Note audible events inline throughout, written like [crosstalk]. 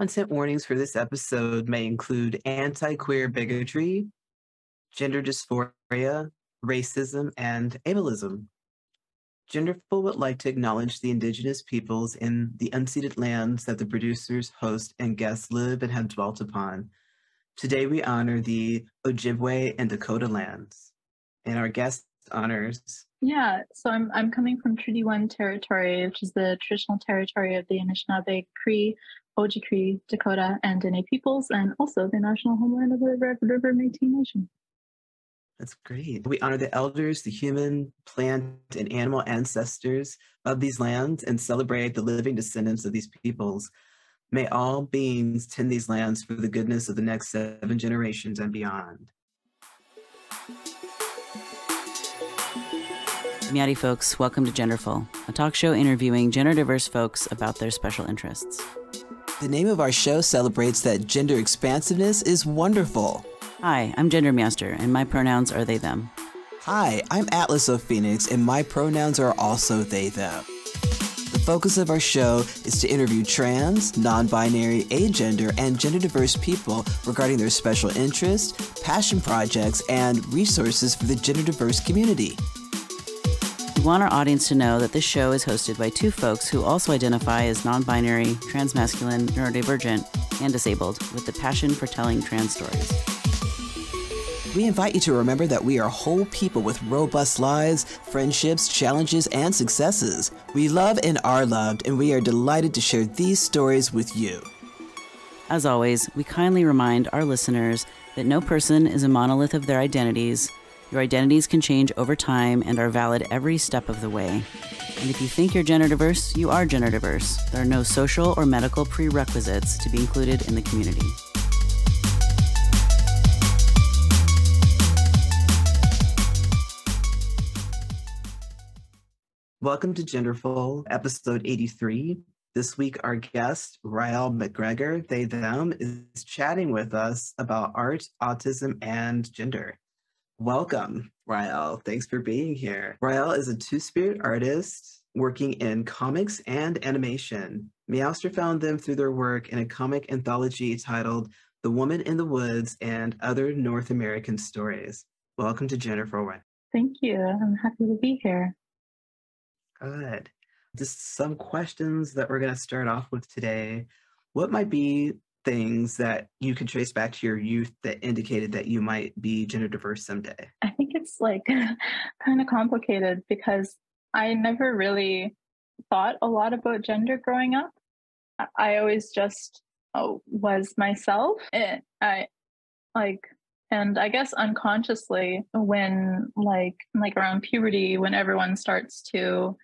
Content warnings for this episode may include anti queer bigotry, gender dysphoria, racism, and ableism. Genderful would like to acknowledge the Indigenous peoples in the unceded lands that the producers, host, and guests live and have dwelt upon. Today we honor the Ojibwe and Dakota lands. And our guest honors. Yeah, so I'm I'm coming from Treaty One territory, which is the traditional territory of the Anishinaabe, Cree, Oji-Cree, Dakota, and Dene peoples, and also the national homeland of the Red River Métis Nation. That's great. We honor the elders, the human, plant, and animal ancestors of these lands and celebrate the living descendants of these peoples. May all beings tend these lands for the goodness of the next seven generations and beyond. Miati folks, welcome to Genderful, a talk show interviewing gender diverse folks about their special interests. The name of our show celebrates that gender expansiveness is wonderful. Hi, I'm GenderMeowster, and my pronouns are they, them. Hi, I'm Atlas O Phoenix, and my pronouns are also they, them. The focus of our show is to interview trans, non binary, agender, and gender diverse people regarding their special interests, passion projects, and resources for the gender diverse community. We want our audience to know that this show is hosted by two folks who also identify as non binary, transmasculine, neurodivergent, and disabled with the passion for telling trans stories. We invite you to remember that we are whole people with robust lives, friendships, challenges, and successes. We love and are loved, and we are delighted to share these stories with you. As always, we kindly remind our listeners that no person is a monolith of their identities. Your identities can change over time and are valid every step of the way. And if you think you're gender diverse, you are gender diverse. There are no social or medical prerequisites to be included in the community. Welcome to Genderful, episode 83. This week, our guest, Rhael McGregor, they, them, is chatting with us about art, autism, and gender. Welcome, Rhael. Thanks for being here. Rhael is a two spirit artist working in comics and animation. Meowster found them through their work in a comic anthology titled The Woman in the Woods and Other North American Stories. Welcome to Jennifer Genderful. Thank you. I'm happy to be here. Good. Just some questions that we're going to start off with today. What might be things that you can trace back to your youth that indicated that you might be gender diverse someday? I think it's like [laughs] kind of complicated because I never really thought a lot about gender growing up. I always just oh, was myself. It, I like and i guess unconsciously when like like around puberty when everyone starts to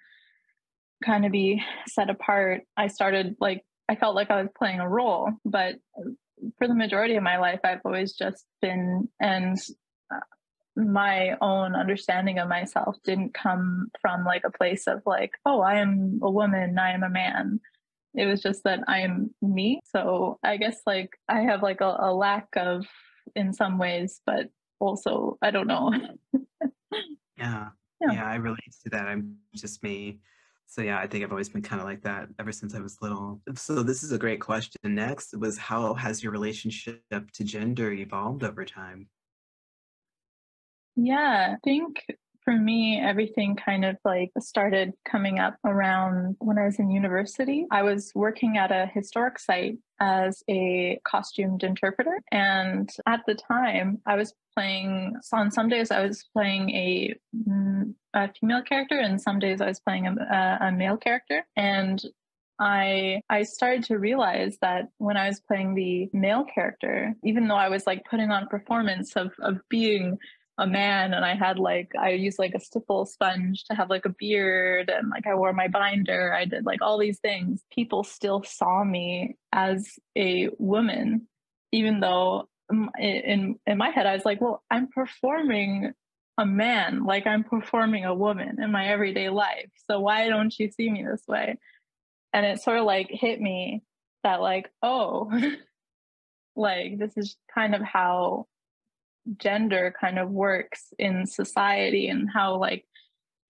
kind of be set apart, I started like, I felt like I was playing a role. But for the majority of my life, I've always just been, and my own understanding of myself didn't come from like a place of like, oh, I am a woman, I am a man. It was just that I am me. So I guess like I have like a, a lack of in some ways, but also I don't know. [laughs] yeah. yeah. Yeah, I relate to that. I'm just me. So yeah, I think I've always been kind of like that ever since I was little. So this is a great question. Next was how has your relationship to gender evolved over time? Yeah, I think for me, everything kind of like started coming up around when I was in university. I was working at a historic site as a costumed interpreter. And at the time, I was playing, on some days, I was playing a, mm, a female character, and some days I was playing a, a male character. And I I started to realize that when I was playing the male character, even though I was like putting on performance of of being a man and I had like I used like a stipple sponge to have like a beard and like I wore my binder. I did like all these things. People still saw me as a woman, even though in in my head I was like, well, I'm performing a man, like I'm performing a woman in my everyday life. So why don't you see me this way? And it sort of like hit me that like, oh, [laughs] like this is kind of how gender kind of works in society and how like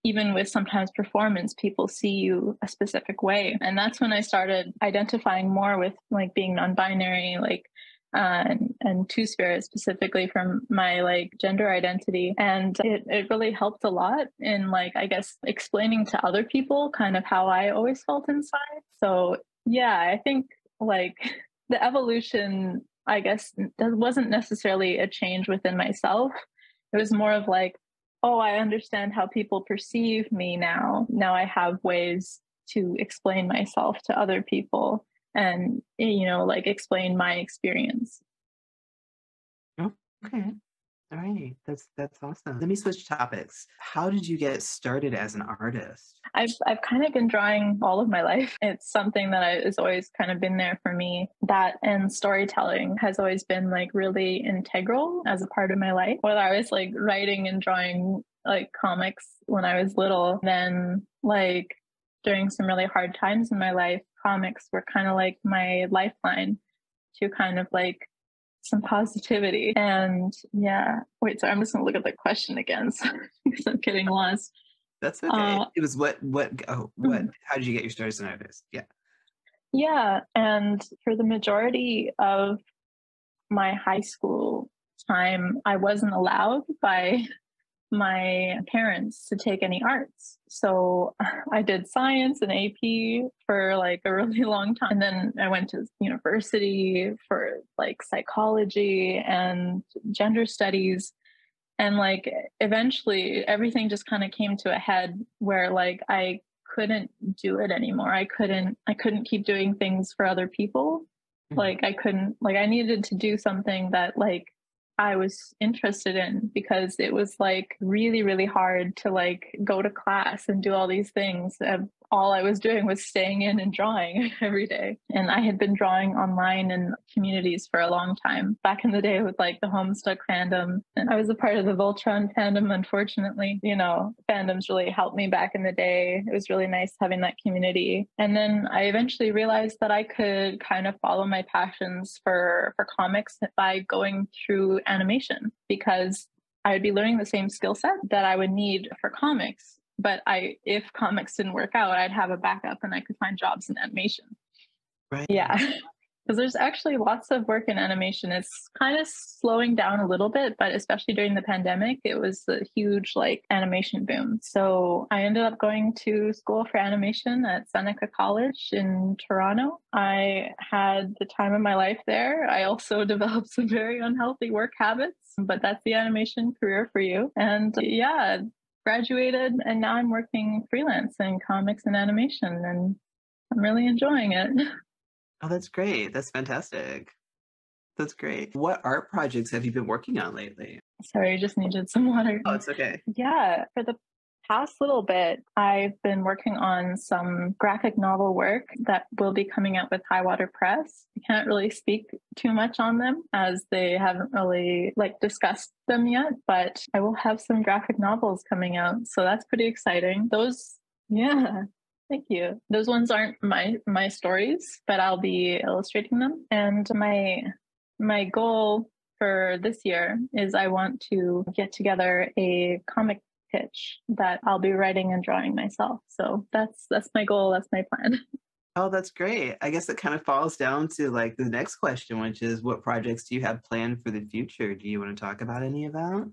even with sometimes performance, people see you a specific way. And that's when I started identifying more with like being non binary, like uh, and, two spirit specifically from my like gender identity. And it, it really helped a lot in like i guess explaining to other people kind of how i always felt inside. So yeah i think like [laughs] the evolution i guess that wasn't necessarily a change within myself. It was more of like oh i understand how people perceive me now. Now i have ways to explain myself to other people and eh, you know like explain my experience. Oh, okay. All right. That's that's awesome. Let me switch topics. How did you get started as an artist? I've i've kind of been drawing all of my [laughs] life. It's something that I, has always kind of been there for me. That and storytelling has always been like really integral as a part of my life. Whether i was like writing and drawing like comics when i was little then like during some really hard times in my life comics were kind of like my lifeline to kind of like some positivity. And yeah, wait, so I'm just gonna look at the question again [laughs] so, because I'm getting lost. That's okay. Uh, it was what what oh, what mm-hmm. how did you get your stories as an artist? Yeah. Yeah. And for the majority of my high school time, I wasn't allowed by my parents to take any arts. So [laughs] I did science and AP for like a really [laughs] long time. And then I went to university for like psychology and gender studies. And like eventually everything just kind of came to a head where like I couldn't do it anymore. I couldn't I couldn't keep doing things for other people. Mm-hmm. Like I couldn't like I needed to do something that like I was interested in because it was like really, really hard to like go to class and do all these things all I was doing was staying in and drawing [laughs] every day. And I had been drawing online in communities for a long time. Back in the day with like the Homestuck fandom. And I was a part of the Voltron fandom, unfortunately. You know, fandoms really helped me back in the day. It was really nice having that community. And then I eventually realized that I could kind of follow my passions for for comics by going through animation because I would be learning the same skill set that I would need for comics but I if comics didn't work out, I'd have a backup and I could find jobs in animation. Right. Yeah. [laughs] Because there's actually lots of work in animation. It's kind of slowing down a little bit, but especially during the pandemic, it was a huge like animation boom. So I ended up going to school for animation at Seneca College in Toronto. I had the time of my life there. I also [laughs] developed some very unhealthy work habits, but that's the animation career for you. And yeah, graduated and now I'm working freelance in comics and animation and I'm really enjoying it. [laughs] Oh, that's great. That's fantastic. That's great. What art projects have you been working on lately? Sorry, I just needed some water. Oh, it's okay. Yeah, for the past little bit, I've been working on some graphic novel work that will be coming out with Highwater Press. I can't really speak too much on them as they haven't really like discussed them yet, but I will have some graphic novels coming out. So that's pretty exciting. Those, yeah. Thank you. Those ones aren't my my stories, but I'll be illustrating them. And my my goal for this year is I want to get together a comic pitch that I'll be writing and drawing myself. So that's that's my goal. That's my plan. [laughs] Oh, that's great. I guess it kind of falls down to like the next question, which is what projects do you have planned for the future? Do you want to talk about any of that?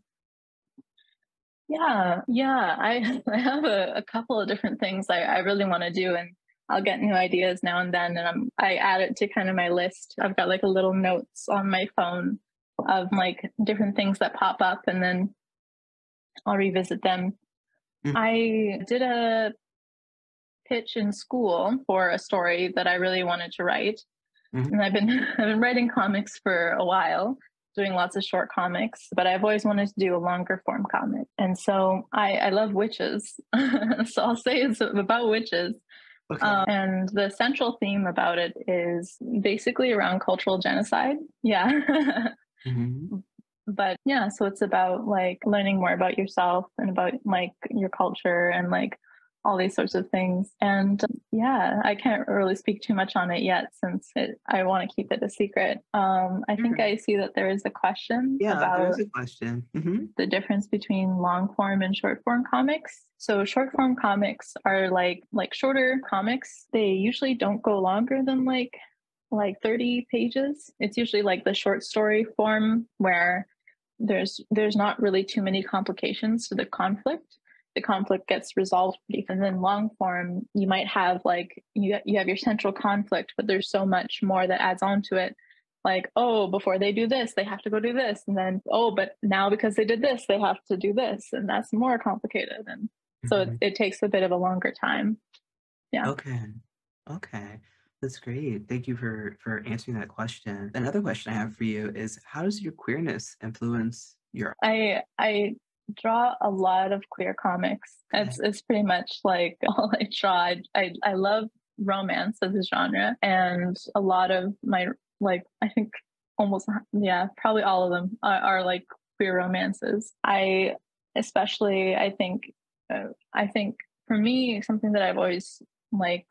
Yeah, yeah. I [laughs] I have a, a couple of different things I, I really want to do and I'll get new ideas now and then and I'm I add it to kind of my list. I've got like a little notes on my phone of like different things that pop up and then I'll revisit them. Mm-hmm. I did a pitch in school for a story that I really wanted to write. Mm-hmm. And I've been [laughs] I've been writing comics for a while, doing lots of short comics, but I've always wanted to do a longer form comic. And so I, I love witches. [laughs] so I'll say it's about witches. Okay. Um, and the central theme about it is basically around cultural genocide. Yeah. [laughs] mm-hmm but yeah so it's about like learning more about yourself and about like your culture and like all these sorts of things. And yeah, I can't really speak too much on it yet since it, I want to keep it a secret. Um, I think I see that there is a question Yeah, about there's a question. hmm the difference between long form and short form comics. So short form comics are like like shorter comics. They usually don't go longer than like like 30 pages. It's usually like the short story form where there's there's not really too many complications to the conflict. The conflict gets resolved pretty and then long form you might have like you you have your central conflict, but there's so much more that adds on to it like oh before they do this they have to go do this and then oh but now because they did this they have to do this and that's more complicated and so it, mm-hmm. it takes a bit of a longer time yeah. Okay. Okay. That's great. Thank you for for answering that question. Another question I have for you is how does your queerness influence your i i draw a lot of queer comics. It's it's pretty much like [laughs] all i draw. I i, I love romance as a genre and a lot of my like i think almost yeah probably all of them are, are like queer romances. I especially i think uh, i think for me something that i've always like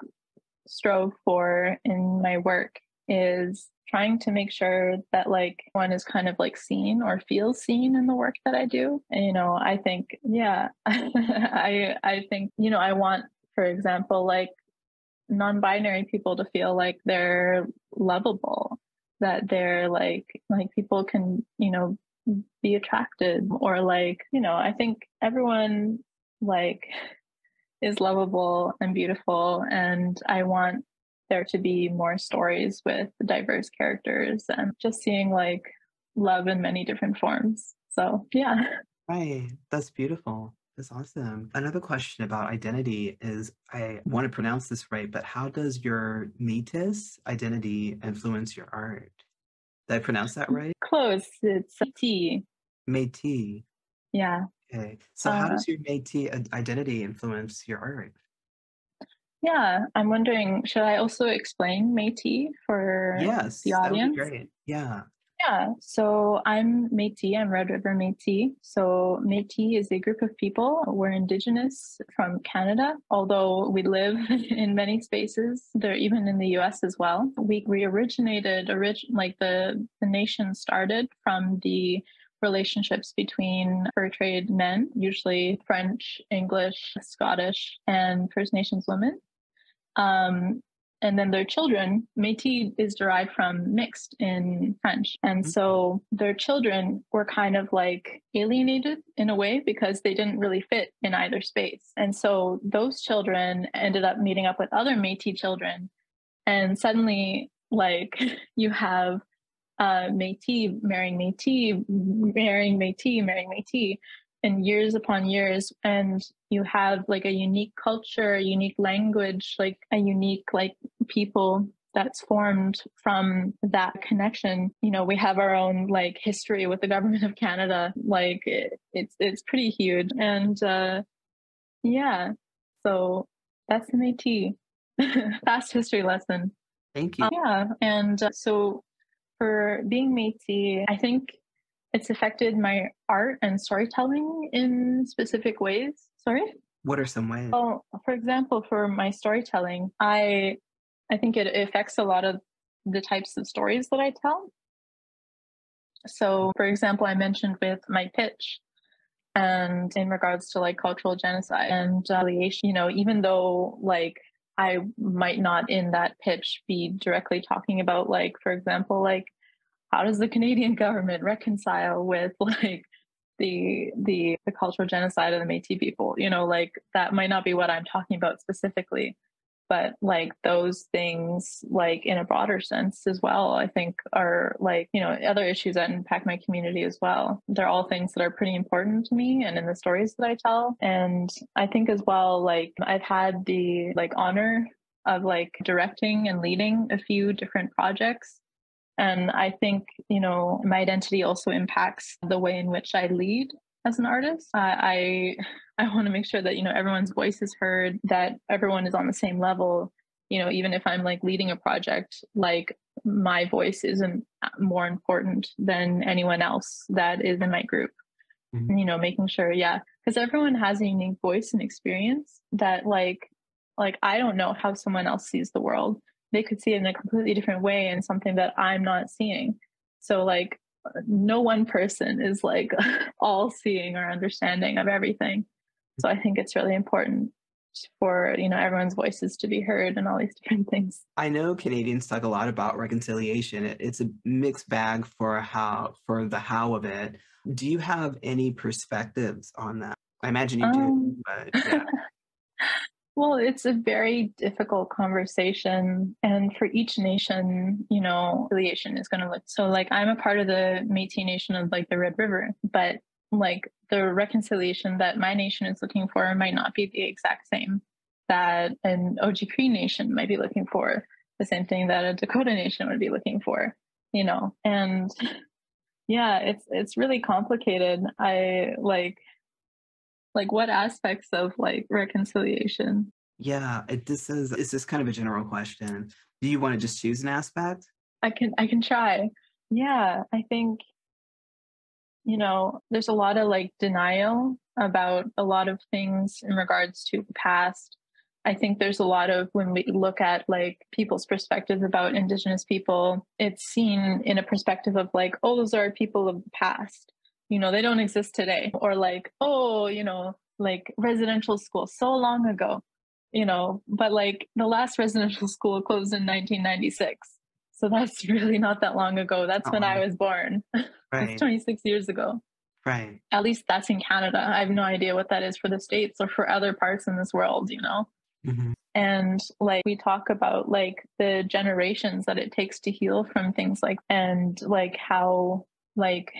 strove for in my work is trying to make sure that like one is kind of like seen or feels seen in the work that I do. And you know, I think yeah, [laughs] I I think you know, I want for example like non-binary people to feel like they're lovable, that they're like like people can, you know, be attracted or like, you know, I think everyone like [laughs] is lovable and beautiful and I want there to be more stories with diverse characters and just seeing like love in many different forms. So, yeah. Right. That's beautiful. That's awesome. Another question about identity is I want to pronounce this right, but how does your Métis identity influence your art? Did I pronounce that mm, right? Close. It's T. Métis. Yeah. Okay. So how Uh, does your Métis identity influence your art? Yeah. I'm wondering, should I also explain Métis for Yes, the that would be audience? great. Yeah. Yeah, so I'm Métis. I'm Red River Métis. So Métis is a group of people. We're Indigenous from Canada, although we live [laughs] in many spaces. They're even in the U.S. as well. We we originated, orig- like the the nation started from the relationships between fur trade men, usually French, English, Scottish, and First Nations women. Um, and then their children, Métis is derived from mixed in French. And so their children were kind of like alienated in a way because they didn't really fit in either space. And so those children ended up meeting up with other Métis children. And suddenly, like, [laughs] you have uh, Métis marrying Métis, marrying Métis, marrying Métis and years upon years. And you have like a unique culture a unique language like a unique like people that's formed from that connection. You know we have our own like history with the government of canada. Like it, it's it's pretty huge. And uh yeah. So that's an [laughs] at fast history lesson. Thank you. uh, yeah, and uh, so for being Métis, I think it's affected my art and storytelling in specific ways. Sorry. What are some ways? Well, for example, for my storytelling, I I think it affects a lot of the types of stories that I tell. So, for example, I mentioned with my pitch and in regards to like cultural genocide and retaliation, you know, even though like I might not in that pitch be directly talking about like, for example, like how does the Canadian [laughs] government reconcile with [laughs] like the the the cultural genocide of the Métis people? You know, like that might not be what I'm talking about specifically, but like those things, like in a broader sense as well, I think are like you know other issues that impact my community as well. They're all things that are pretty important to me and in the stories that I tell. And I think as well, like I've had the like honor of like directing and leading a few different projects and I think, you know, my identity also impacts the way in which I lead as an artist. I I, [laughs] I want to make sure that, you know, everyone's voice is heard, that everyone is on the same level. You know, even if I'm like leading a project, like my voice isn't more important than anyone else that is in my group. mm-hmm. you know making sure yeah because everyone has a unique voice and experience that like like i don't know how someone else sees the world they could see it in a completely different way and something that i'm not seeing so like no one person is like [laughs] all seeing or understanding of everything. So i think it's really important for you know everyone's voices to be heard and all these different things. I know canadians talk a lot about reconciliation. It, it's a mixed bag for how for the how of it. Do you have any perspectives on that? I imagine you um, do but yeah. [laughs] well it's a very difficult conversation and for each nation you know affiliation is going to look so like i'm a part of the Métis nation of like the red river but like the reconciliation that my nation is looking for might not be the exact same that an Ojibwe nation might be looking for, the same thing that a Dakota nation would be looking for, you know. And yeah, it's it's really complicated. I like like what aspects of like reconciliation? Yeah, it, this is it's just kind of a general question. Do you want to just choose an aspect? I can I can try. Yeah, I think you know, there's a lot of like denial about a lot of things in regards to the past. I think there's a lot of when we look at like people's perspectives about Indigenous people, it's seen in a perspective of like, oh, those are people of the past. You know, they don't exist today. Or like, oh, you know, like residential school so long ago, you know, but like the last residential [laughs] school closed in 1996. So that's [laughs] really not that long ago. That's when I was born. [laughs] Right. 26 years ago. Right. At least that's in Canada. I have no idea what that is for the States or for other parts in this world, you know? Mm-hmm. And like we talk about like the generations that it takes to heal from things like, and like how, like,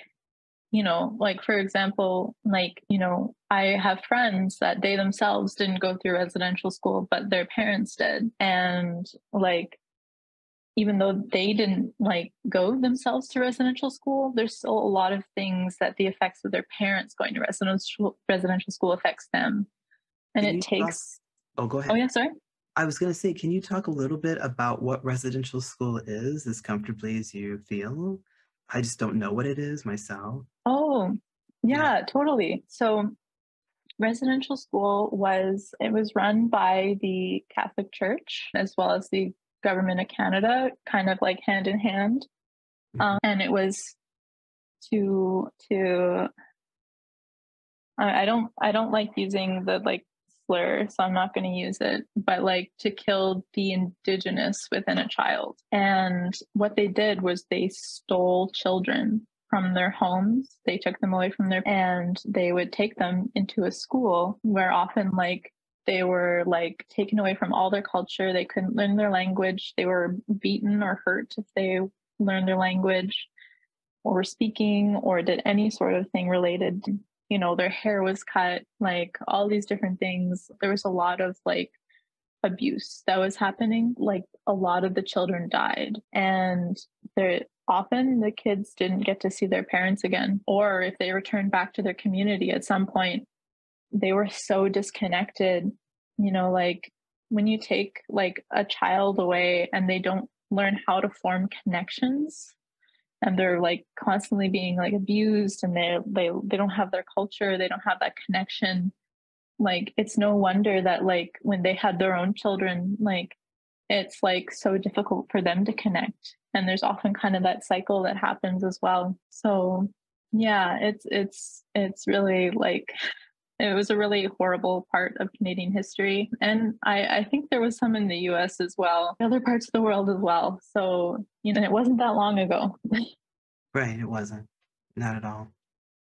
you know, like for example, like, you know, I have friends that they themselves didn't go through residential school, but their parents did. And like even though they didn't like go themselves to residential school, there's still a lot of things that the effects of their parents going to residential residential school affects them. And can it takes talk... Oh, go ahead. Oh yeah, sorry. I was going to say, can you talk a little bit about what residential school is as comfortably as you feel? I just don't know what it is myself. Oh, yeah, yeah. totally. So residential school was it was run by the Catholic Church as well as the government of Canada, kind of like hand in hand. Mm-hmm. Um, and it was to to I, I don't I don't like using the like slur, so I'm not going to use it, but like to kill the indigenous within a child. And what they did was they stole children from their homes. They took them away from their and they would take them into a school where often like they were like taken away from all their culture. They couldn't learn their language. They were beaten or hurt if they learned their language or were speaking or did any sort of thing related. You know, their hair was cut, like all these different things. There was a lot of like abuse that was happening. Like a lot of the children died. And there often the kids didn't get to see their parents again. Or if they returned back to their community at some point, they were so disconnected you know like when you take like a child away and they don't learn how to form connections and they're like constantly being like abused and they they they don't have their culture they don't have that connection. Like it's no wonder that like when they had their own children like it's like so difficult for them to connect. And there's often kind of that cycle that happens as well. So yeah it's it's it's really like [laughs] it was a really horrible part of Canadian history. And I, I think there was some in the US as well, other parts of the world as well. So, you know, it wasn't that long ago. [laughs] right. It wasn't. Not at all.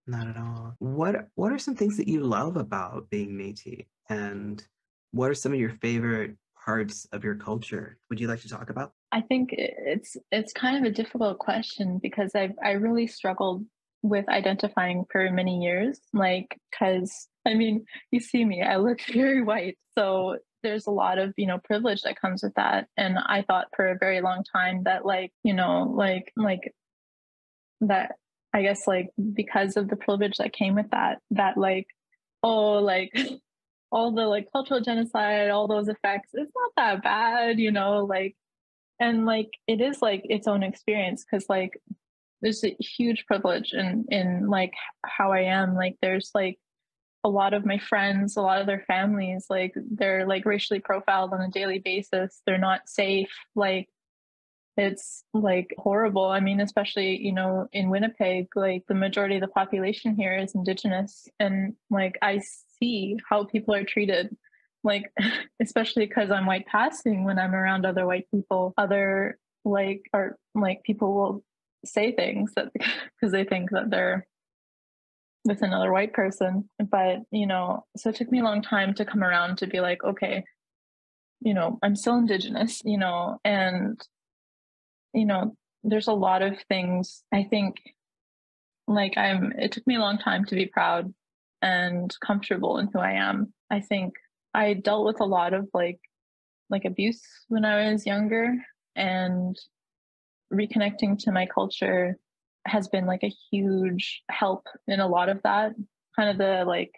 Not at all. What what are some things that you love about being Métis? And what are some of your favorite parts of your culture? Would you like to talk about? I think it's it's kind of a difficult question because I I really struggled with identifying for many years like because i mean you see me i look [laughs] very white. So there's a lot of you know privilege that comes with that. And i thought for a very long time that like you know like like that i guess like because of the privilege that came with that that like oh like [laughs] all the like cultural genocide all those effects it's not that bad you know like and like it is like its own experience because like there's a huge privilege in in like how I am. Like there's like a lot of my friends, a lot of their families, like they're like racially profiled on a daily basis. They're not safe. Like it's like horrible. I mean, especially, you know, in Winnipeg, like the majority of the population here is indigenous. And like I see how people are treated. Like, [laughs] especially because I'm white passing when I'm around other white people, other like or like people will say things that [laughs] because they think that they're with another white person. But, you know, so it took me a long time to come around to be like, okay, you know, I'm still indigenous, you know, and you know, there's a lot of things I think like I'm it took me a long time to be proud and comfortable in who I am. I think I dealt with a lot of like like abuse when I was younger and reconnecting to my culture has been like a huge help in a lot of that. Kind of the like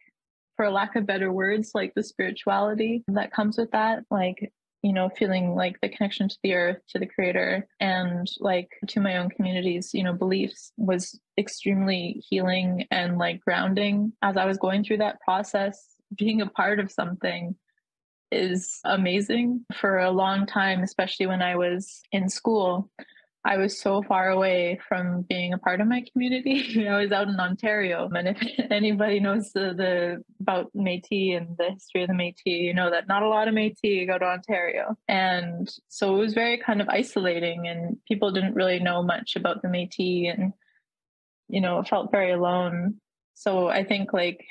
for lack of better words like the spirituality that comes with that like you know feeling like the connection to the earth to the creator and like to my own communities you know beliefs was extremely healing and like grounding. As i was going through that process being a part of something is amazing. For a long time especially when i was in school I was so far away from being a part of my community. [laughs] I was out in Ontario, and if [laughs] anybody knows the, the about Métis and the history of the Métis, you know that not a lot of Métis go to Ontario, and so it was very kind of isolating, and people didn't really know much about the Métis, and you know felt very alone. So I think like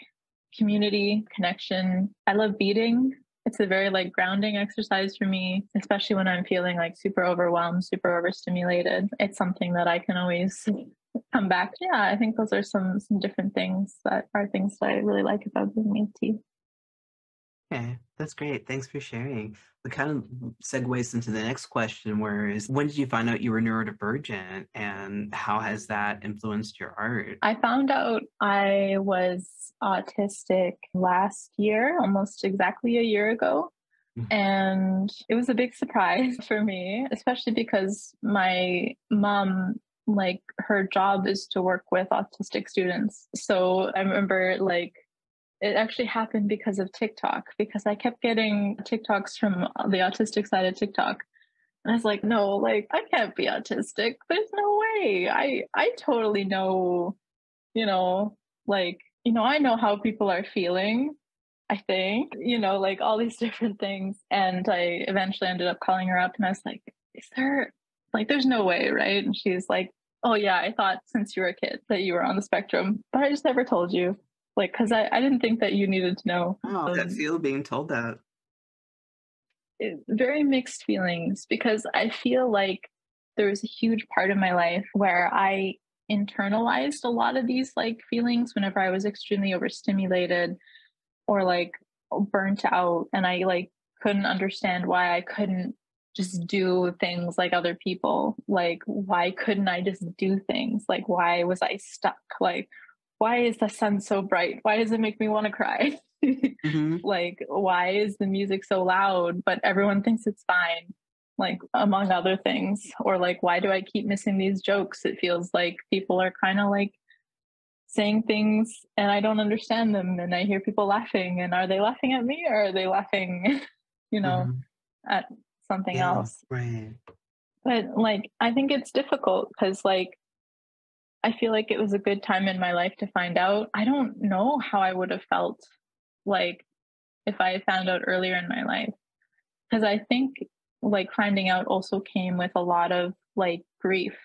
community connection. I love beading it's a very like grounding exercise for me, especially when I'm feeling like super overwhelmed, super overstimulated. It's something that I can always come back. Yeah, I think those are some some different things that are things that I really like about being Métis. Okay, that's great. Thanks for sharing. It kind of segues into the next question, where is when did you find out you were neurodivergent and how has that influenced your art? I found out I was autistic last year, almost exactly a year ago. Mm-hmm. And it was a big surprise [laughs] for me, especially because my mom like her job is to work with autistic students. So I remember like it actually happened because of TikTok because I kept getting TikToks from the autistic side of TikTok. And I was like, no, like I can't be autistic. There's no way. I I totally know, you know, like, you know, I know how people are feeling. I think, you know, like all these [laughs] different things. And I eventually ended up calling her up and I was like, is there like there's no way, right? And she's like, Oh yeah, I thought since you were a kid that you were on the spectrum, but I just never told you like because I, I didn't think that you needed to know how um, feel being told that. It, very mixed feelings because i feel like there was a huge part of my life where i internalized a lot of these like feelings whenever i was extremely overstimulated or like burnt out and i like couldn't understand why i couldn't just do things like other people. Like why couldn't i just do things? Like why was i stuck? Like why is the sun so bright? Why does it make me want to cry? [laughs] mm-hmm. Like, why is the music so loud, but everyone thinks it's fine? Like, among other things. Or, like, why do I keep missing these jokes? It feels like people are kind of like saying things and I don't understand them. And I hear people laughing. And are they laughing at me or are they laughing, [laughs] you know, mm-hmm. at something yeah, else? Right. But, like, I think it's difficult because, like, I feel like it was a good time in my life to find out. I don't know how I would have felt like if I found out earlier in my life. Because I think like finding out also came with a lot of like grief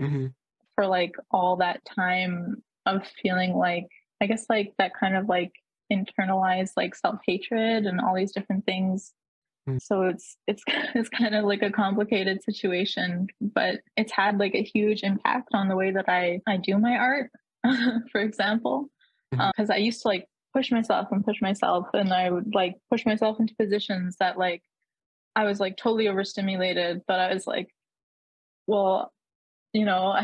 mm-hmm. for like all that time of feeling like, I guess like that kind of like internalized like self hatred and all these different things. So it's it's [laughs] it's kind of like a complicated situation, but it's had like a huge impact on the way that I I do my art, [laughs] for example, because mm-hmm. um, I used to like push myself and push myself, and I would like push myself into positions that like I was like totally overstimulated, but I was like, well, you know,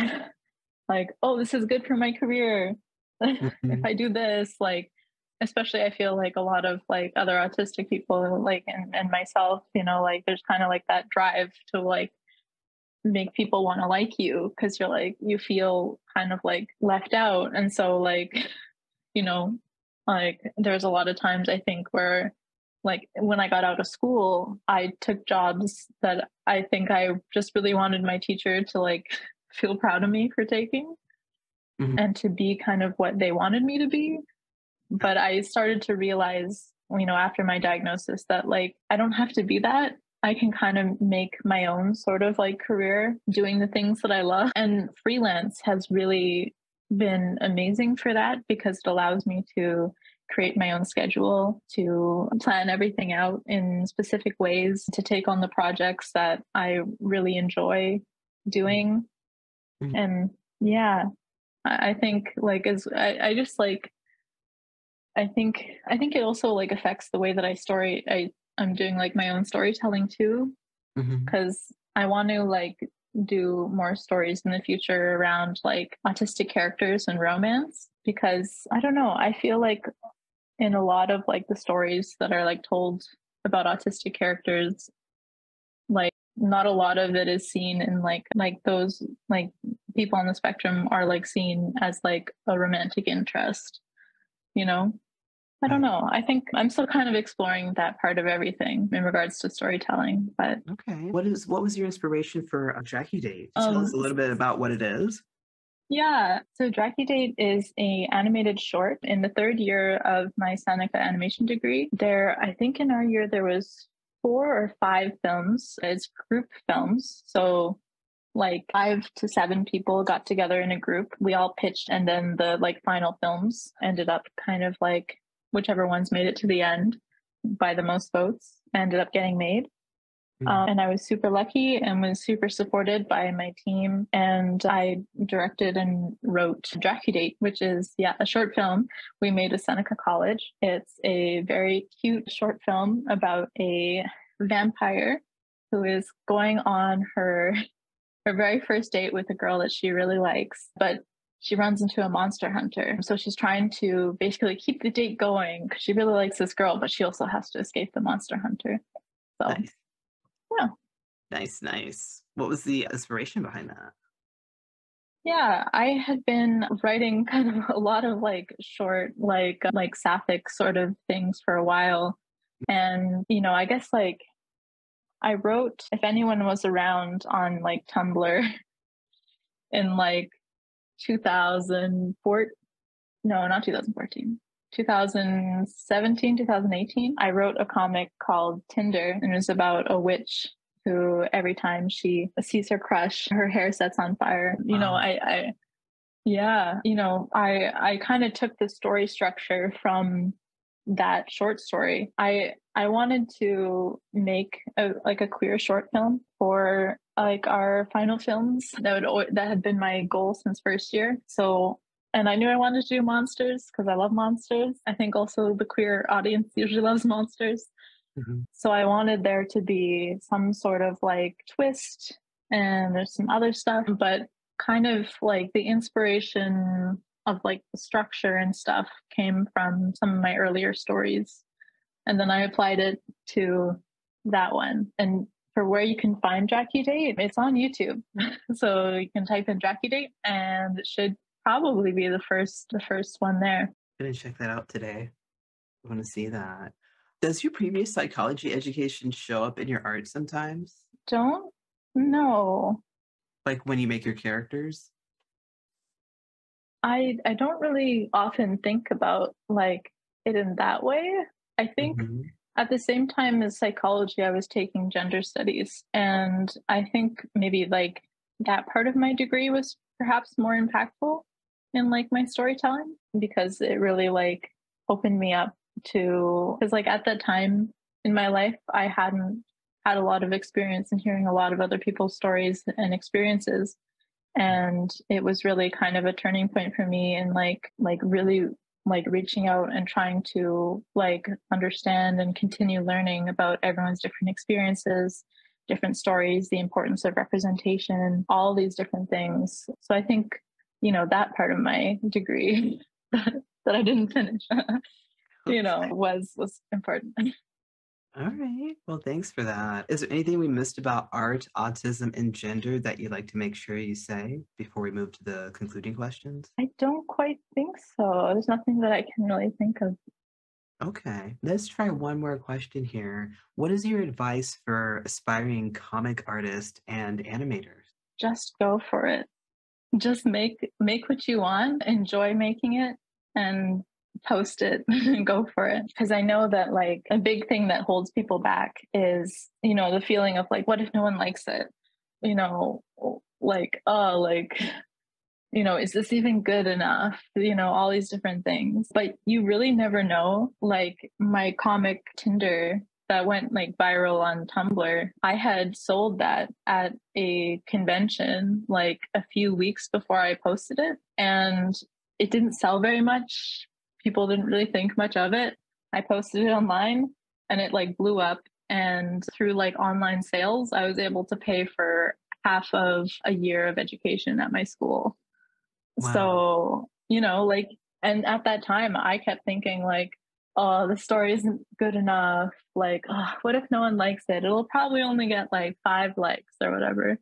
[laughs] like oh, this is good for my career. Mm-hmm. if I do this, like especially i feel like a lot of like other autistic people like and, and myself you know like there's kind of like that drive to like make people want to like you because you're like you feel kind of like left out and so like [laughs] you know like there's a lot of times i think where like when i got out of school i took jobs that i think i just really wanted my teacher to like [laughs] feel proud of me for taking mm-hmm. and to be kind of what they wanted me to be but i started to realize you know after my diagnosis that like i don't have to be that I can kind of make my own sort of like career doing the things that I love. And freelance has really been amazing for that because it allows me to create my own schedule, to plan everything out in specific ways, to take on the projects that I really enjoy doing. Mm-hmm. And yeah, I think like as I, I just like I think I think it also like affects the way that I story I I'm doing like my own storytelling too, because mm-hmm. I want to like do more stories in the future around like autistic characters and romance because I don't know, I feel like in a lot of like the stories that are like told about autistic characters like not a lot of it is seen in like like those like people on the spectrum are like seen as like a romantic interest you know I don't know. I think I'm still kind of exploring that part of everything in regards to storytelling. But okay, what is what was your inspiration for a DracuDate? Tell um, us a little bit about what it is. Yeah, so DracuDate is a animated short. In the third year of my Seneca animation degree, there I think in our year there was four or five films. It's group films, so like five to seven people got together in a group. We all pitched, and then the like final films ended up kind of like whichever ones made it to the end by the most votes ended up getting made. Hmm. Um, and I was super lucky and was super supported by my team. And I directed and wrote DracuDate, which is, yeah, a short film we made with Seneca College. It's a very cute short film about a vampire who is going on her her very first date with a girl that she really likes, but she runs into a monster hunter. So she's trying to basically keep the date going because she really likes this girl, but she also has to escape the monster hunter. So, nice. yeah. Nice, nice. What was the inspiration behind that? Yeah, I had been writing [laughs] kind of a lot of like short, like uh, like sapphic sort of things for a while, and you know, I guess like I wrote if anyone was around on like Tumblr [laughs] in like 2004 no not 2014 2017 2018 i wrote a comic called tinder and it was about a witch who every time she sees her crush her hair sets on fire you wow. know i i yeah you know i i kind of took the story structure from that short story. I i wanted to make a like a queer short film for like our final films that would that had been my goal since first year. So and i knew i wanted to do monsters because i love monsters. I think also the queer audience usually loves monsters. Mm-hmm. so i wanted there to be some sort of like twist and there's some other stuff but kind of like the inspiration of like the structure and stuff came from some of my earlier stories and then i applied it to that one and for where you can find DracuDate, it's on YouTube. [laughs] so you can type in DracuDate and it should probably be the first the first one there. I'm gonna check that out today. I want to see that. Does your previous psychology education show up in your art sometimes? Don't know. Like when you make your characters? I I don't really often think about like it in that way. I think mm-hmm. At the same time as psychology, I was taking gender studies. And I think maybe like that part of my degree was perhaps more impactful in like my storytelling because it really like opened me up to because like at that time in my life I hadn't had a lot of experience in hearing a lot of other people's stories and experiences and it was really kind of a turning point for me in like like really like reaching out and trying to like understand and continue learning about everyone's different experiences different stories the importance of representation all these different things. So i think you know that part of my degree [laughs] that, i didn't finish [laughs] you know was was important [laughs] All right. Well, thanks for that. Is there anything we missed about art, autism, and gender that you'd like to make sure you say before we move to the concluding questions? I don't quite think so. There's nothing that I can really think of. Okay. Let's try one more question here. What is your advice for aspiring comic artists and animators? Just go for it. Just make make what you want, enjoy making it, and post it and [laughs] go for it. Because i know that like a big thing that holds people back is you know the feeling of like what if no one likes it? You know like oh like you know is this even good enough? You know all these different things. But you really never know like my comic tinder that went like viral on tumblr i had sold that at a convention like a few weeks before i posted it and it didn't sell very much people didn't really think much of it. I posted it online and it like blew up. And through like online sales, I was able to pay for half of a year of education at my school. Wow. So, you know, like, and at that time, I kept thinking, like, oh, the story isn't good enough. Like, oh, what if no one likes it? It'll probably only get like five likes or whatever.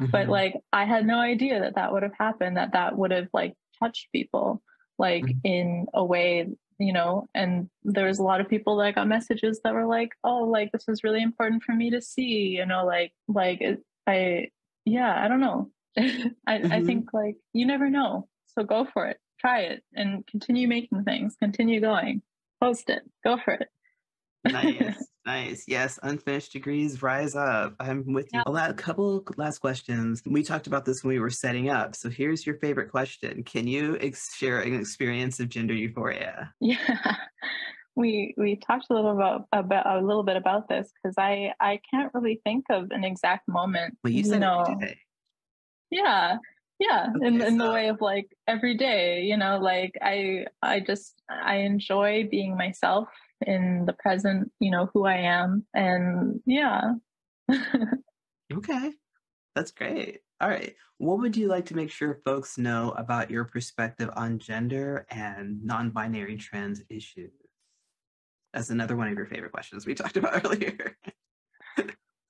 Mm-hmm. But like, I had no idea that that would have happened, that that would have like touched people like mm-hmm. in a way you know and there's a lot of people that got messages that were like oh like this is really important for me to see you know like like it, i yeah i don't know. [laughs] I, mm-hmm. I think like you never know. So go for it. Try it and continue making things. Continue going. Post it. Go for it nice [laughs] Nice. Yes, unfinished degrees rise up. I'm with you. A couple last questions. We talked about this when we were setting up. So here's your favorite question. Can you ex- share an experience of gender euphoria? [laughs] Yeah. We we talked a little about, about a little bit about this because I I can't really think of an exact moment. Well, you said you know, Yeah, yeah okay, in, in so. the way of like every day you know like i i just i enjoy being myself in the present, you know, who I am. And yeah. [laughs] okay. That's great. All right. What would you like to make sure folks know about your perspective on gender and non binary trans issues? That's another one of your favorite questions we [laughs] talked about earlier.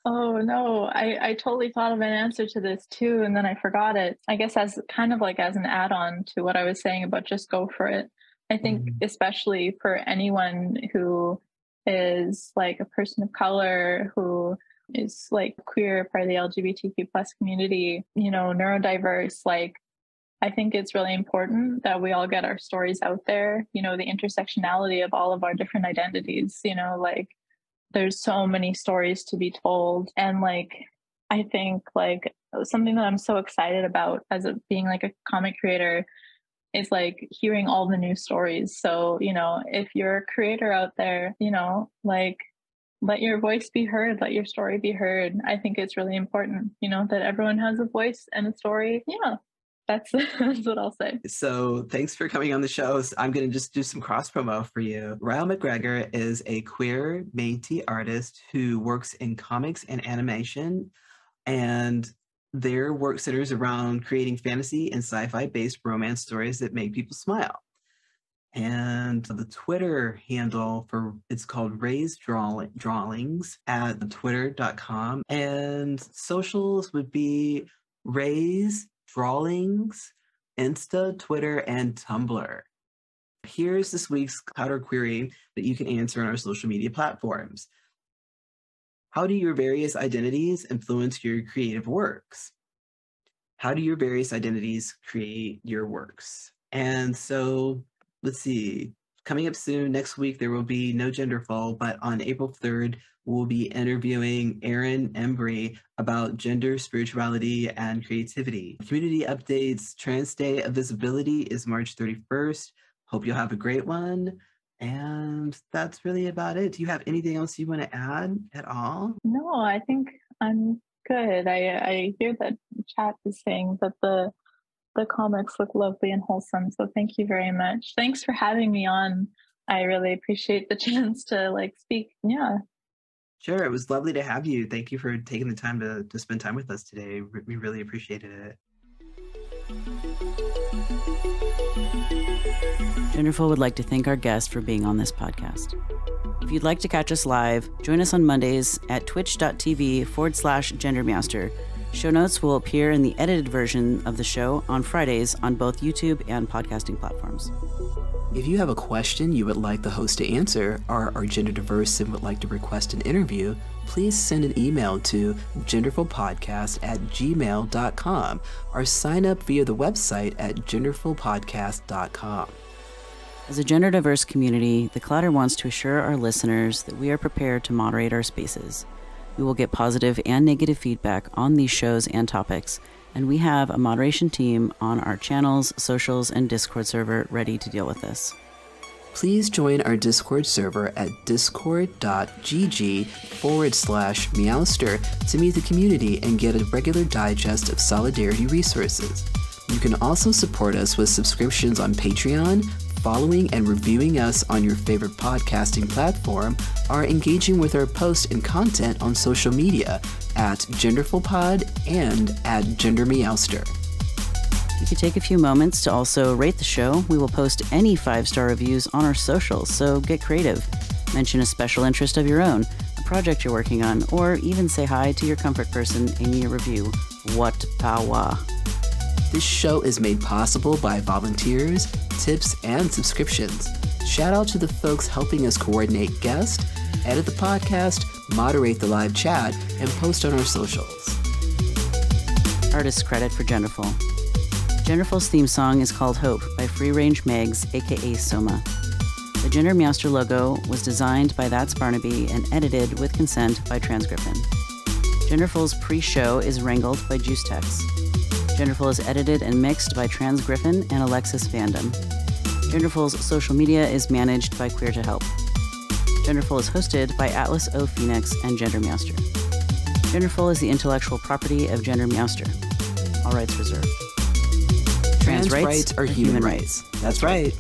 oh, no. I, I totally thought of an answer to this too, and then I forgot it. I guess as kind of like as an add on to what I was saying about just go for it. I think, mm-hmm. especially for anyone who is like a person of color, who is like queer, part of the LGBTQ plus community, you know, neurodiverse, like I think it's really important that we all get our stories out there, you know, the intersectionality of all of our different identities, you know, like there's so many stories to be told. And like, I think like something that I'm so excited about as a being like a comic creator is like hearing all the new stories. So, you know, if you're a creator out there, you know, like let your voice be heard, let your story be heard. I think it's really important, you know, that everyone has a voice and a story. Yeah. That's, [laughs] that's what I'll say. So, thanks for coming on the show. I'm going to just do some cross promo for you. Rhael McGregor is a queer Métis artist who works in comics and animation. And their work centers around creating fantasy and sci fi based romance stories that make people smile. And the Twitter handle for it's called Raise Draw, Drawings at twitter.com. And socials would be Rays Drawlings, Insta, Twitter, and Tumblr. Here's this week's counter query that you can answer on our social media platforms. How do your various identities influence your creative works? How do your various identities create your works? And so let's see. Coming up soon, next week, there will be no Genderful, but on April 3rd, we'll be interviewing Erin Embry about gender, spirituality, and creativity. Community updates, Trans Day of Visibility is March 31st. Hope you'll have a great one. And that's really about it. Do you have anything else you want to add at all? No, I think I'm good. I I hear that chat is saying that the the comics look lovely and wholesome. So thank you very much. Thanks for having me on. I really appreciate the [laughs] chance to like speak. Yeah. Sure. It was lovely to have you. Thank you for taking the time to, to spend time with us today. We really appreciated it. Genderful would like to thank our guest for being on this podcast. If you'd like to catch us live, join us on Mondays at twitch.tv forward slash gendermeowster. Show notes will appear in the edited version of the show on Fridays on both YouTube and podcasting platforms. If you have a question you would like the host to answer or are gender diverse and would like to request an interview, please send an email to genderfulpodcast at gmail.com or sign up via the website at genderfulpodcast.com. As a gender diverse community, the Clowder wants to assure our listeners that we are prepared to moderate our spaces. We will get positive and negative feedback on these shows and topics, and we have a moderation team on our channels, socials, and Discord server ready to deal with this. Please join our Discord server at discord.gg forward slash meowster to meet the community and get a regular digest of Solidarity resources. You can also support us with subscriptions on Patreon, following and reviewing us on your favorite podcasting platform, or engaging with our posts and content on social media at GenderfulPod and at GenderMeowster. You could take a few moments to also rate the show. We will post any five star reviews on our socials, so get creative. Mention a special interest of your own, a project you're working on, or even say hi to your comfort person in your review. What power! This show is made possible by volunteers, tips, and subscriptions. Shout out to the folks helping us coordinate guests, edit the podcast, moderate the live chat, and post on our socials. Artist credit for Genderful. Genderful's theme song is called Hope by Free Range Megs, aka Soma. The Gender Meowster logo was designed by That's Barnaby and edited with consent by Transgriffin. Genderful's pre show is wrangled by Juice Juicetex. Genderful is edited and mixed by Trans Griffin and Alexis Vandam. Genderful's social media is managed by Queer to Help. Genderful is hosted by Atlas O Phoenix and Gender Meowster. Genderful is the intellectual property of Gender Meowster. All rights reserved. Trans, rights, are human rights. That's right.